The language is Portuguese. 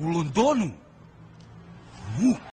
O ulun.